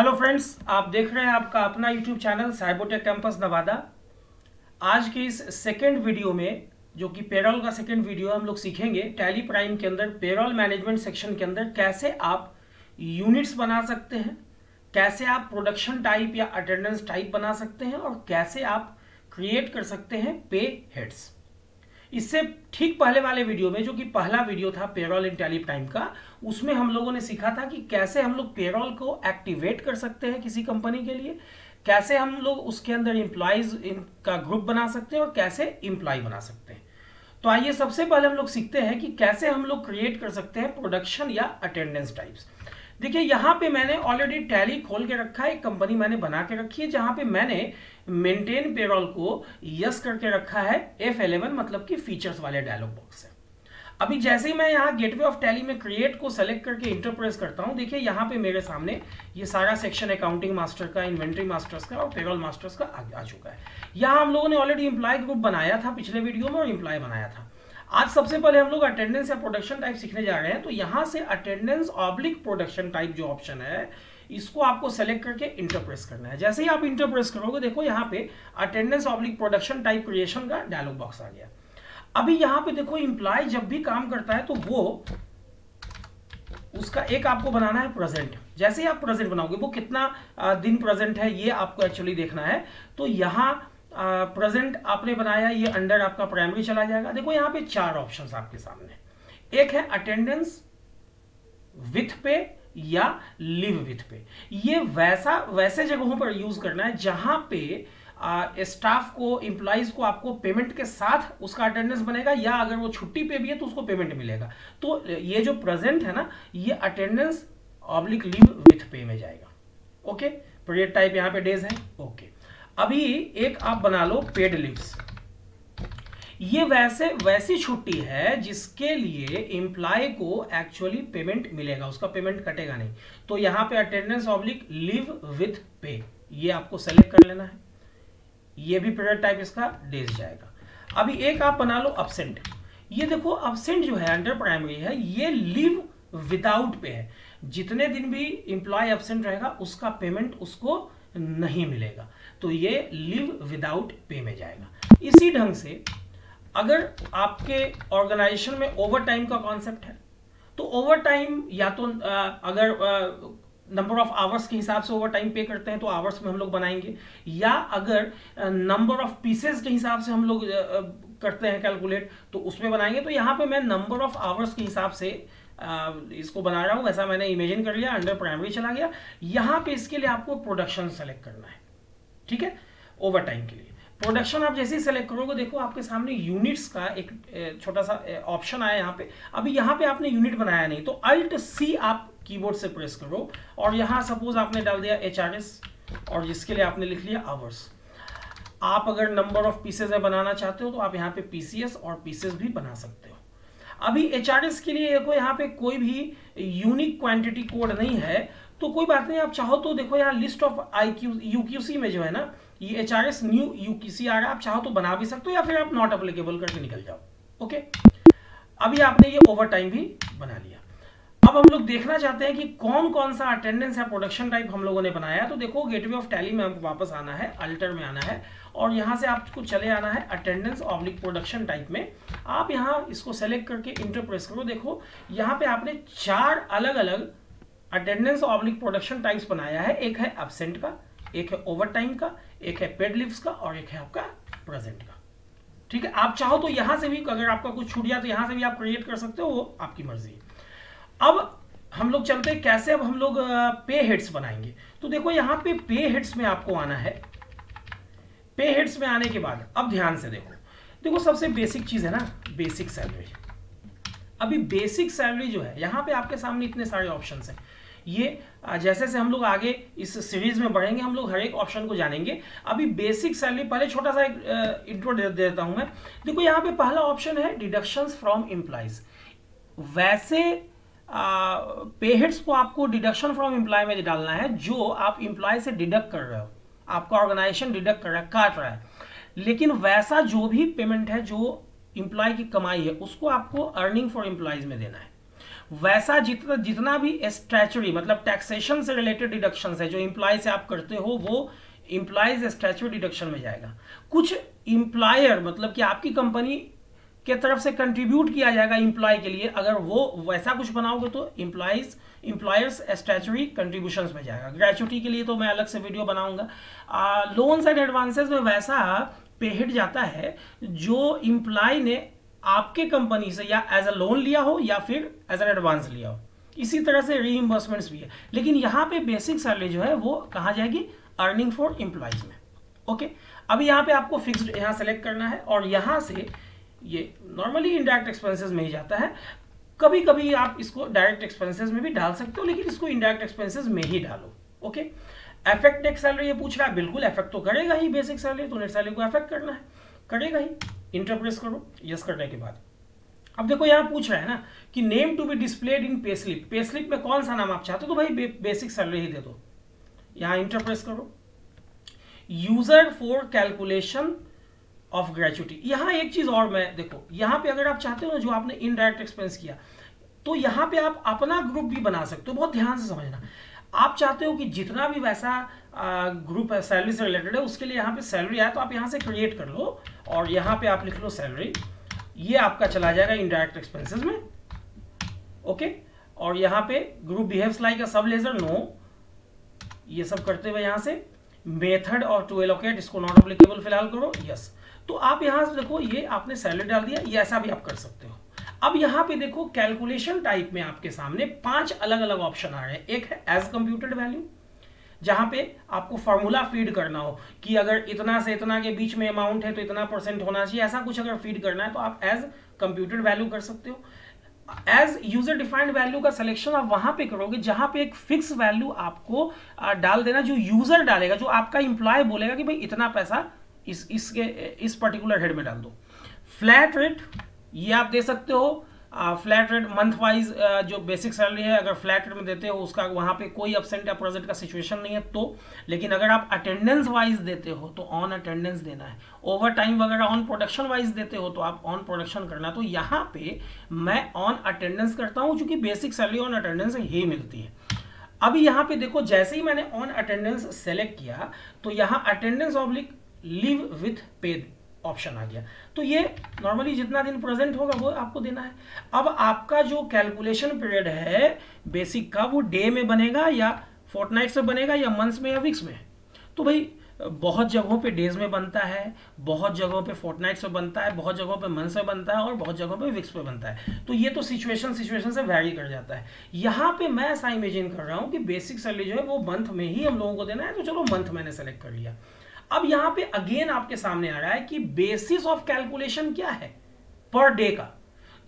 Hello friends आप देख रहे हैं आपका अपना YouTube channel Cybotech campus Nawada आज के इस सेकेंड वीडियो में, जो कि पेरोल का सेकेंड वीडियो हम लोग सीखेंगे टैली प्राइम के अंदर पेरोल मैनेजमेंट सेक्शन के अंदर कैसे आप यूनिट्स बना सकते हैं, कैसे आप प्रोडक्शन टाइप या अटेंडेंस टाइप बना सकते हैं, और कैसे आप क्रिएट कर सकते हैं पे हेड्स इससे ठीक पहले वाले वीडियो में, जो कि पहला वीडियो था पेरोल इन टैली टाइम का, उसमें हम लोगों ने सीखा था कि कैसे हम लोग पेरोल को एक्टिवेट कर सकते हैं किसी कंपनी के लिए, कैसे हम लोग उसके अंदर इंप्लॉइज का ग्रुप बना सकते हैं और कैसे इंप्लॉय बना सकते हैं। तो आइए सबसे पहले हम लोग सीखते हैं कि कैसे हम लोग क्रिएट कर सकते हैं प्रोडक्शन या अटेंडेंस टाइप्स देखिए यहाँ पे मैंने ऑलरेडी टैली खोल के रखा है एक कंपनी मैंने बना के रखी है जहाँ पे मैंने मेंटेन पेरोल को यस करके रखा है एफ़ एलेवन मतलब कि फीचर्स वाले डायलॉग बॉक्स है अभी जैसे ही मैं यहाँ गेटवे ऑफ़ टैली में क्रिएट को सेलेक्ट करके इंटरप्रेस करता हूँ देखिए यहाँ पे मेरे सामने ये सारा सेक्शन अकाउंटिंग मास्टर का इन्वेंट्री मास्टर्स का और पेरोल मास्टर्स का आ, आ चुका है। यहाँ हम लोगों ने ऑलरेडी इंप्लॉय ग्रुप बनाया था पिछले वीडियो में और इंप्लॉय बनाया था। आज सबसे पहले हम लोग अटेंडेंस या प्रोडक्शन टाइप सीखने जा रहे हैं तो यहाँ से अटेंडेंस ऑब्लिक प्रोडक्शन टाइप जो ऑप्शन है, इसको आपको सेलेक्ट करके इंटरप्रेस करना है। जैसे ही आप इंटरप्रेस करोगे, देखो यहाँ पे attendance oblique production type creation का डायलॉग बॉक्स आ गया। अभी यहाँ पे देखो इंप्लॉय जब भी काम करता है तो वो उसका एक आपको बनाना है प्रेजेंट जैसे ही आप प्रेजेंट बनाओगे, वो कितना दिन प्रेजेंट है, ये आपको एक्चुअली देखना है। तो यहाँ प्रेजेंट आपने बनाया, ये अंडर आपका प्राइमरी चला जाएगा। देखो, यहाँ पे चार ऑप्शंस आपके सामने। एक है अटेंडेंस विथ पे या लिव विथ पे। ये वैसा, वैसे जगहों पर यूज़ करना है जहाँ पे स्टाफ को एम्प्लॉयज़ को आपको पेमेंट के साथ उसका अटेंडेंस बनेगा या अगर वो छुट्टी पे भी है तो उसको पेमेंट मिलेगा। तो ये जो प्रेजेंट है ना, ये अटेंडेंस ऑब्लिक लीव विथ पे में जाएगा। ओके पीरियड टाइप यहाँ पे डेज़ है। ओके अभी एक आप बना लो पेड लीव्स। ये वैसे, वैसी छुट्टी है जिसके लिए एम्प्लॉय को एक्चुअली पेमेंट मिलेगा, उसका पेमेंट कटेगा नहीं। तो यहाँ पे अटेंडेंस ऑब्लिक लीव विथ पे ये आपको सेलेक्ट कर लेना है। ये भी पीरियड टाइप इसका डेज़ जाएगा। अभी एक आप बना लो अपसेंट ये देखो अपसेंट जो है अंडर प्राइमरी है, ये लिव विदाउट पे है। जितने दिन भी इंप्लॉय एबसेंट रहेगा, उसका पेमेंट उसको नहीं मिलेगा। तो ये लिव विदाउट पे में जाएगा। इसी ढंग से अगर आपके ऑर्गेनाइजेशन में ओवर टाइम का कॉन्सेप्ट है तो ओवर टाइम या तो अगर नंबर ऑफ़ आवर्स के हिसाब से ओवर टाइम पे करते हैं तो आवर्स में हम लोग बनाएँगे। या अगर नंबर ऑफ़ पीसेस के हिसाब से हम लोग करते हैं कैलकुलेट तो उसमें बनाएँगे। तो यहाँ पे मैं नंबर ऑफ़ आवर्स के हिसाब से इसको बना रहा हूँ। वैसा मैंने इमेजिन कर लिया अंडर प्राइमरी चला गया। यहाँ पे इसके लिए आपको प्रोडक्शन सेलेक्ट करना है। ठीक है? ओवर टाइम के लिए। प्रोडक्शन आप जैसे ही सेलेक्ट करोगे, देखो आपके सामने यूनिट्स का एक छोटा सा ऑप्शन आया यहाँ पे। अभी यहाँ पे आपने यूनिट बनाया नहीं तो अल्ट सी आप कीबोर्ड से प्रेस करो और यहाँ सपोज़ आपने डाल दिया एचआरएस और जिसके लिए आपने लिख लिया आवर्स आप अगर नंबर ऑफ़ पीसेज बनाना चाहते हो तो आप यहाँ पे पीसीएस और पीसेस भी बना सकते हो। अभी एचआरएस के लिए देखो, यहाँ पे कोई भी यूनिक क्वांटिटी कोड नहीं है तो कोई बात नहीं, आप चाहो तो देखो यहाँ list of I Q UQC में जो है ना, ये H R S new you आ रहा आप चाहो तो बना भी सकते हो या फिर आप नॉट अप्लीकेबल करके निकल जाओ ओके अभी आपने ये ओवर टाइम भी बना लिया। अब हम लोग देखना चाहते हैं कि कौन कौन सा अटेंडेंस या प्रोडक्शन टाइप हम लोगों ने बनाया तो देखो गेटवे ऑफ़ टैली में हमको वापस आना है अल्टर में आना है। और यहाँ से आपको चले आना है अटेंडेंस ऑब्लिक प्रोडक्शन टाइप में। आप यहाँ इसको सेलेक्ट करके इंटर प्रेस करो। देखो, यहाँ पे आपने चार अलग अलग अटेंडेंस ऑब्लिक प्रोडक्शन टाइप्स बनाया है। एक है एबसेंट का, एक है ओवर टाइम का, एक है पेड लिव्स का और एक है आपका प्रेजेंट का। ठीक है? आप चाहो तो यहाँ से भी, अगर आपका कुछ छूट गया तो यहाँ से भी आप क्रिएट कर सकते हो, वो आपकी मर्ज़ी है। अब हम लोग चलते हैं, कैसे अब हम लोग पे हेड्स बनाएँगे। तो देखो, यहाँ पे पे हेड्स में आपको आना है। पे हेड्स में आने के बाद, अब ध्यान से देखो। देखो, सबसे बेसिक चीज़ है ना बेसिक सैलरी अभी बेसिक सैलरी जो है, यहाँ पे आपके सामने इतने सारे ऑप्शंस हैं। ये जैसे जैसे हम लोग आगे इस सीरीज़ में बढ़ेंगे, हम लोग हर एक ऑप्शन को जानेंगे। अभी बेसिक सैलरी पहले छोटा सा एक इंट्रो दे, देता हूँ मैं। देखो, यहाँ पे पहला ऑप्शन है डिडक्शन फ्रॉम एम्प्लॉयज़ वैसे पेहेड्स को आपको डिडक्शन फ्रॉम एम्प्लॉय में डालना है, जो आप एम्प्लॉय से डिडक्ट कर रहे हो। आपका ऑर्गेनाइजेशन डिडक्ट काट रहा है। लेकिन वैसा जो भी पेमेंट है, जो इंप्लॉय की कमाई है, उसको आपको अर्निंग फॉर एम्प्लॉयज़ में देना है। वैसा जितना जितना भी स्टैचुरी मतलब टैक्सेशन से रिलेटेड डिडक्शन है, जो इंप्लॉय से आप करते हो, वो इंप्लाइज स्टैचुरी डिडक्शन में जाएगा। कुछ इंप्लायर मतलब कि आपकी कंपनी के तरफ़ से कंट्रीब्यूट किया जाएगा इम्प्लॉय के लिए। अगर वो वैसा कुछ बनाओगे तो इम्प्लाइज इम्प्लॉयर्स स्टैचुरी कंट्रीब्यूशन में जाएगा। ग्रेचुटी के लिए तो मैं अलग से वीडियो बनाऊँगा। लोन्स एंड एडवांसेस में वैसा पेहेड जाता है जो इम्प्लॉय ने आपके कंपनी से या एज अ लोन लिया हो या फिर एज एन एडवांस लिया हो। इसी तरह से रीइम्बर्समेंट्स भी है। लेकिन यहाँ पे बेसिक सैलरी जो है वो कहा जाएगी? अर्निंग फॉर एम्प्लॉयज़ में। ओके अभी यहाँ पे आपको फिक्स्ड यहाँ सेलेक्ट करना है और यहाँ से ये नॉर्मली इनडायरेक्ट एक्सपेंसेस में ही जाता है। कभी कभी आप इसको डायरेक्ट एक्सपेंसेस में भी डाल सकते हो, लेकिन इसको इनडायरेक्ट एक्सपेंसेस में ही डालो ओके एफेक्ट नेट सैलरी ये पूछ रहा है, बिल्कुल एफेक्ट तो करेगा ही बेसिक सैलरी तो नेट सैलरी को एफेक्ट करना है, करेगा ही। इंटरप्रेस करो यस करने के बाद। अब देखो यहाँ पूछ रहा है ना कि name to be displayed in pay slip pay slip में कौन सा नाम आप चाहते हो तो भाई बेसिक सैलरी ही दे दो। यहाँ इंटरप्रेस करो। User for calculation of gratuity यहाँ एक चीज़ और मैं, देखो, यहाँ पे अगर आप चाहते हो ना, जो आपने इनडायरेक्ट एक्सपेंस किया तो यहाँ पे आप अपना ग्रुप भी बना सकते हो। बहुत ध्यान से समझना। आप चाहते हो कि जितना भी वैसा ग्रुप है सैलरी से रिलेटेड है, उसके लिए यहाँ पे सैलरी आए तो आप यहाँ से क्रिएट कर लो और यहाँ पे आप लिख लो सैलरी ये आपका चला जाएगा इनडायरेक्ट एक्सपेंसेस में। ओके? और यहाँ पे group behaves like sub ledger no ये सब करते हुए यहाँ से मेथड और टू एलोकेट इसको नॉट अप्लीकेबल फ़िलहाल करो यस तो आप यहाँ से देखो, ये आपने सैलरी डाल दिया, ये ऐसा भी आप कर सकते हो। अब यहाँ पे देखो कैलकुलेशन टाइप में आपके सामने पाँच अलग अलग ऑप्शन आ रहे हैं। एक है एज कंप्यूटेड वैल्यू जहाँ पे आपको फॉर्मूला फ़ीड करना हो कि अगर इतना से इतना के बीच में अमाउंट है तो इतना परसेंट होना चाहिए। ऐसा कुछ अगर फ़ीड करना है तो आप एज कंप्यूटेड वैल्यू कर सकते हो। एज यूज़र डिफाइंड वैल्यू का सिलेक्शन आप वहाँ पे करोगे, जहाँ पे एक फिक्स वैल्यू आपको डाल देना, जो यूज़र डालेगा, जो आपका इंप्लॉय बोलेगा कि भाई इतना पैसा इस, इसके, इस पर्टिकुलर हेड में डाल दो। फ्लैट रेट ये आप दे सकते हो। फ्लैट रेट मंथ वाइज जो बेसिक सैलरी है, अगर फ्लैट रेट में देते हो, उसका वहाँ पे कोई अपसेंट या प्रोजेक्ट का सिचुएशन नहीं है तो। लेकिन अगर आप अटेंडेंस वाइज देते हो तो ऑन अटेंडेंस देना है। ओवर टाइम वगैरह ऑन प्रोडक्शन वाइज देते हो तो आप ऑन प्रोडक्शन करना तो यहाँ पे मैं ऑन अटेंडेंस करता हूँ चूँकि बेसिक सैलरी ऑन अटेंडेंस ही मिलती है। अभी यहाँ पे देखो, जैसे ही मैंने ऑन अटेंडेंस सेलेक्ट किया तो यहाँ attendance oblique leave with paid option आ गया। तो ये नॉर्मली जितना दिन प्रेजेंट होगा, वो आपको देना है। अब आपका जो कैलकुलेशन पीरियड है बेसिक का, वो डे में बनेगा या फोर्टनाइट से बनेगा या मंथ्स में या वीक्स में? तो भाई, बहुत जगहों पे डेज़ में बनता है, बहुत जगहों पे फोर्टनाइट से बनता है, बहुत जगहों पे मंथ से बनता है और बहुत जगहों पे वीक्स पे बनता है। तो ये तो सिचुएशन सिचुएशन से वैरी कर जाता है। यहाँ पे मैं ऐसा इमेजिन कर रहा हूँ कि बेसिक सैलरी जो है, वो मंथ में ही हम लोगों को देना है तो चलो मंथ मैंने सेलेक्ट कर लिया। अब यहाँ पे अगेन आपके सामने आ रहा है कि बेसिस ऑफ़ कैलकुलेशन क्या है? पर डे का।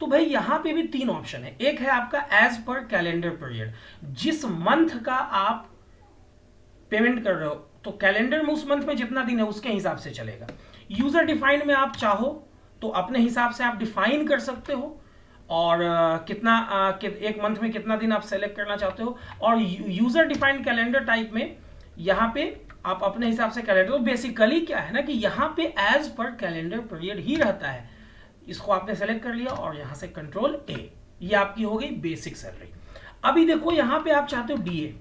तो भाई यहाँ पे भी तीन ऑप्शन है। एक है आपका एज पर कैलेंडर पीरियड जिस मंथ का आप पेमेंट कर रहे हो तो कैलेंडर में उस मंथ में जितना दिन है, उसके हिसाब से चलेगा। यूज़र डिफाइंड में आप चाहो तो अपने हिसाब से आप डिफाइन कर सकते हो। और कितना एक मंथ में कितना दिन आप सेलेक्ट करना चाहते हो। और यूज़र डिफाइंड कैलेंडर टाइप में यहाँ पे आप अपने हिसाब से कैलेंडर तो बेसिकली क्या है ना कि यहाँ पे एज पर कैलेंडर पीरियड ही रहता है। इसको आपने सेलेक्ट कर लिया और यहाँ से कंट्रोल ए ये आपकी हो गई बेसिक सैलरी अभी देखो यहाँ पे आप चाहते हो डीए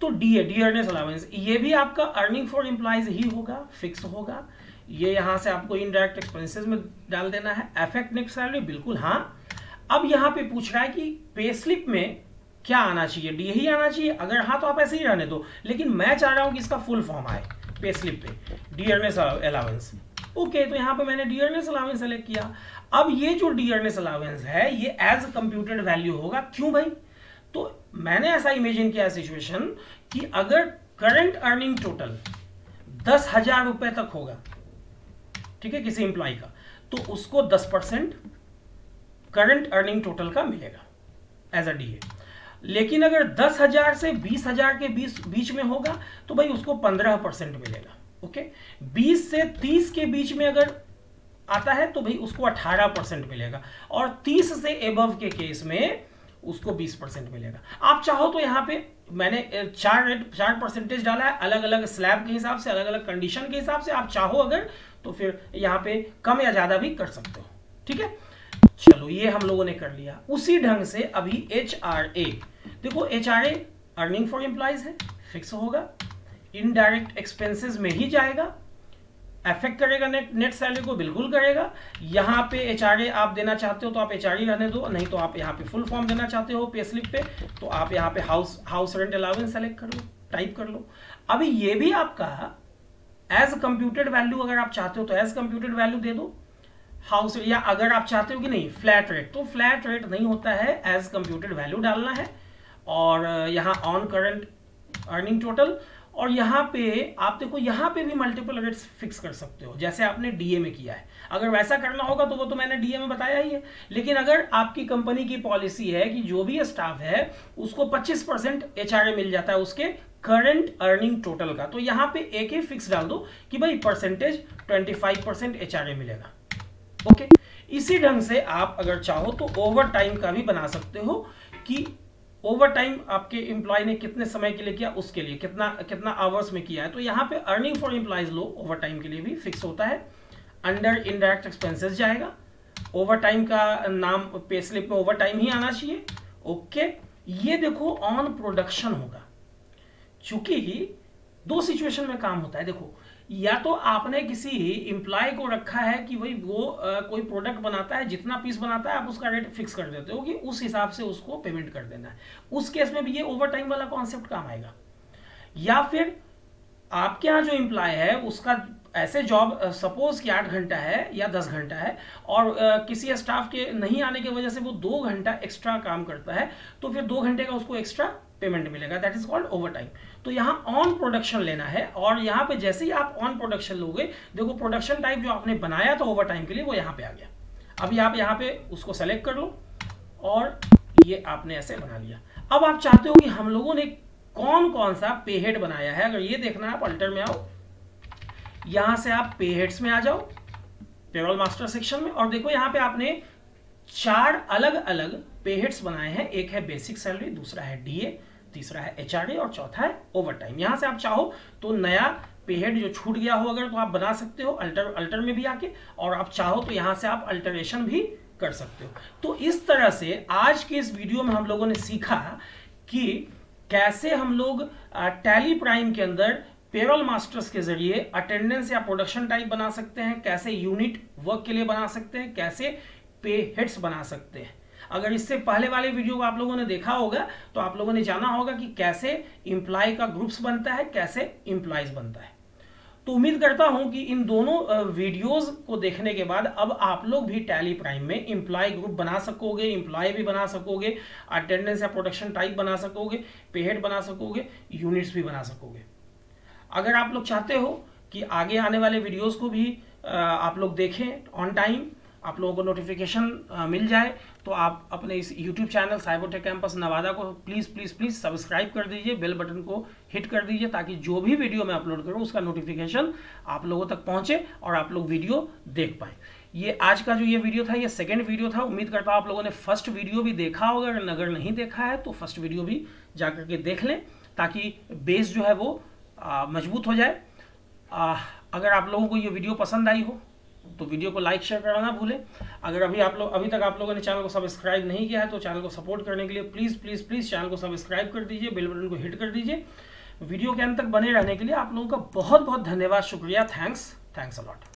तो डीए डी अर्नेस अलावेंस ये भी आपका अर्निंग फॉर एम्प्लॉयज़ ही होगा फिक्स होगा। ये यहाँ से आपको इनडायरेक्ट एक्सपेंसेस में डाल देना है। एफेक्ट नेक्स्ट सैलरी बिल्कुल हाँ। अब यहाँ पे पूछ रहा है कि पे स्लिप में क्या आना चाहिए? डी ही आना चाहिए। अगर हाँ तो आप ऐसे ही रहने दो। लेकिन मैं चाह रहा हूँ कि इसका फुल फॉर्म आए पे। स्लिप पे डियरनेस अलावेंस ओके तो यहाँ पे मैंने डियरनेस अलावेंस सेलेक्ट किया। अब ये जो डियरनेस अलावेंस है, ये एज कंप्यूटेड वैल्यू होगा। क्यों भाई? तो मैंने ऐसा इमेजिन किया सिचुएशन कि अगर करंट अर्निंग टोटल दस हज़ार रुपए तक होगा, ठीक है, किसी इंप्लॉय का तो उसको दस परसेंट करंट अर्निंग टोटल का मिलेगा एज अ डीए लेकिन अगर दस हज़ार से बीस हज़ार के बीच बीच में होगा तो भाई उसको पंद्रह परसेंट मिलेगा, ओके? बीस से तीस के बीच में अगर आता है तो भाई उसको अठारह परसेंट मिलेगा, और तीस से एबव के केस में उसको बीस परसेंट मिलेगा। आप चाहो तो यहाँ पे मैंने चार रेट चार परसेंटेज डाला है अलग अलग स्लैब के हिसाब से अलग अलग कंडीशन के हिसाब से, आप चाहो अगर तो फिर यहाँ पे कम या ज़्यादा भी कर सकते हो, ठीक है? चलो, ये हम लोगों ने कर लिया। उसी ढंग से अभी एच आर ए देखो H R A earning for employees है फिक्स होगा। इनडायरेक्ट एक्सपेंसेस में ही जाएगा अफेक्ट करेगा नेट नेट सैलरी को, बिल्कुल करेगा। यहाँ पे एचआरए आप देना चाहते हो तो आप एच रहने दो, नहीं तो आप यहाँ पे फुल फॉर्म देना चाहते हो पे स्लिप पे तो आप यहाँ पे house house rent allowance select कर लो टाइप कर लो। अभी ये भी आपका एज कंप्यूटेड वैल्यू अगर आप चाहते हो तो एज कंप्यूटेड वैल्यू दे दो। हाउस या अगर आप चाहते हो कि नहीं, फ्लैट रेट तो फ्लैट रेट नहीं होता है एज कंप्यूटेड वैल्यू डालना है। और यहाँ ऑन करंट अर्निंग टोटल और यहाँ पे आप देखो, यहाँ पे भी मल्टीपल रेट्स फिक्स कर सकते हो, जैसे आपने डीए में किया है। अगर वैसा करना होगा तो वो तो मैंने डीए में बताया ही है। लेकिन अगर आपकी कंपनी की पॉलिसी है कि जो भी स्टाफ है, उसको 25 परसेंट एच मिल जाता है उसके करंट अर्निंग टोटल का। तो यहाँ पे एक ही फिक्स डाल दो कि भाई परसेंटेज 25 परसेंट एच मिलेगा। ओके इसी ढंग से आप अगर चाहो तो ओवर टाइम का भी बना सकते हो कि ओवर टाइम आपके एम्प्लॉय ने कितने समय के लिए किया, उसके लिए, कितना कितना आवर्स में किया है। तो यहाँ पे अर्निंग फॉर एम्प्लॉयज़ लो ओवर टाइम के लिए भी फिक्स होता है। अंडर इनडायरेक्ट एक्सपेंसेस जाएगा। ओवर टाइम का नाम पे स्लिप में ओवर टाइम ही आना चाहिए। ओके ये देखो ऑन प्रोडक्शन होगा। चूँकि दो सिचुएशन में काम होता है। देखो या तो आपने किसी इंप्लाय को रखा है कि भाई वो आ, कोई प्रोडक्ट बनाता है जितना पीस बनाता है आप उसका रेट फिक्स कर देते हो कि उस हिसाब से उसको पेमेंट कर देना है। उस केस में भी ये ओवर टाइम वाला कॉन्सेप्ट काम आएगा। या फिर आपके यहाँ जो एम्प्लॉय है उसका ऐसे जॉब सपोज़ कि आठ घंटा है या दस घंटा है और आ, किसी स्टाफ के नहीं आने की वजह से वो दो घंटा एक्स्ट्रा काम करता है तो फिर दो घंटे का उसको एक्स्ट्रा पेमेंट मिलेगा। That is called over time तो यहाँ ऑन प्रोडक्शन लेना है और यहाँ पे जैसे ही आप ऑन प्रोडक्शन लोगे देखो प्रोडक्शन टाइप जो आपने बनाया था ओवर टाइम के लिए वो यहाँ पे आ गया। अभी आप यहाँ पे उसको सेलेक्ट कर लो और ये आपने ऐसे बना लिया। अब आप चाहते हो कि हम लोगों ने कौन कौन सा पेहेड बनाया है? अगर ये देखना है आप अल्टर में आओ। यहाँ से आप पे हेड्स में आ जाओ पेरोल मास्टर सेक्शन में, और देखो यहाँ पे आपने चार अलग अलग पे हेड्स बनाए हैं। एक है बेसिक सैलरी दूसरा है डीए तीसरा है एचआरए और चौथा है ओवर टाइम यहाँ से आप चाहो तो नया पेहेड जो छूट गया हो, अगर तो आप बना सकते हो अल्टर अल्टर में भी आके, और आप चाहो तो यहाँ से आप अल्टरेशन भी कर सकते हो। तो इस तरह से आज के इस वीडियो में हम लोगों ने सीखा कि कैसे हम लोग टैली प्राइम के अंदर पेरोल मास्टर्स के ज़रिए अटेंडेंस या प्रोडक्शन टाइप बना सकते हैं, कैसे यूनिट वर्क के लिए बना सकते हैं, कैसे पे हेड्स बना सकते हैं। अगर इससे पहले वाले वीडियो को आप लोगों ने देखा होगा तो आप लोगों ने जाना होगा कि कैसे इंप्लॉय का ग्रुप्स बनता है, कैसे इंप्लॉयज बनता है। तो उम्मीद करता हूँ कि इन दोनों वीडियोस को देखने के बाद अब आप लोग भी टैली प्राइम में इंप्लॉय ग्रुप बना सकोगे इंप्लॉय भी बना सकोगे अटेंडेंस या प्रोडक्शन टाइप बना सकोगे पेहेड बना सकोगे यूनिट्स भी बना सकोगे। अगर आप लोग चाहते हो कि आगे आने वाले वीडियोस को भी आप लोग देखें ऑन टाइम आप लोगों को नोटिफिकेशन मिल जाए तो आप अपने इस YouTube channel Cybotech campus Nawada को प्लीज़ प्लीज़ प्लीज़ सब्सक्राइब कर दीजिए बेल बटन को हिट कर दीजिए, ताकि जो भी वीडियो मैं अपलोड करूँ, उसका नोटिफिकेशन आप लोगों तक पहुँचे और आप लोग वीडियो देख पाए। ये आज का जो ये वीडियो था, ये सेकेंड वीडियो था। उम्मीद करता हूँ आप लोगों ने फ़र्स्ट वीडियो भी देखा होगा। अगर नगर नहीं देखा है तो फ़र्स्ट वीडियो भी जा करके देख लें, ताकि बेस जो है वो मज़बूत हो जाए। आ, अगर आप लोगों को ये वीडियो पसंद आई हो तो वीडियो को लाइक शेयर करना ना भूलें। अगर अभी आप लोग अभी तक आप लोगों ने चैनल को सब्सक्राइब नहीं किया है तो चैनल को सपोर्ट करने के लिए प्लीज़ प्लीज़ प्लीज़ चैनल को सब्सक्राइब कर दीजिए बेल बटन को हिट कर दीजिए। वीडियो के अंत तक बने रहने के लिए आप लोगों का बहुत बहुत धन्यवाद शुक्रिया थैंक्स थैंक्स अलॉट